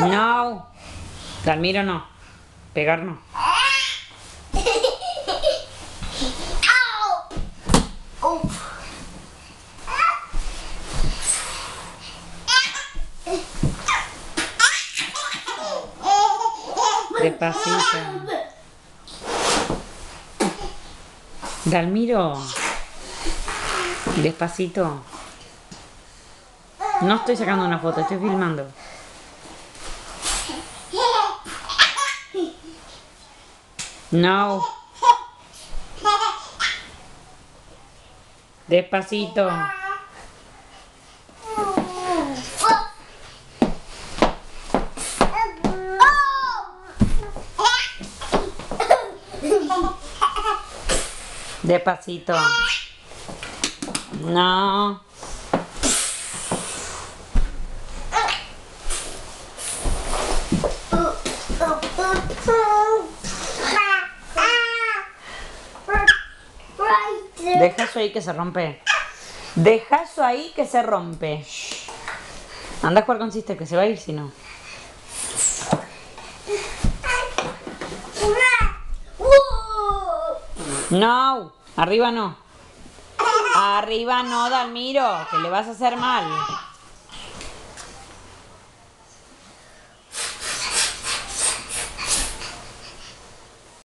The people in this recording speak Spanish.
No. Dalmiro no. Pegar no. Despacito. Dalmiro. Despacito. No estoy sacando una foto, estoy filmando. No. Despacito. Despacito. No. Deja eso ahí que se rompe. Deja eso ahí que se rompe. Anda a jugar con Sister, que se va a ir si no. No, arriba no. Arriba no, Dalmiro, que le vas a hacer mal.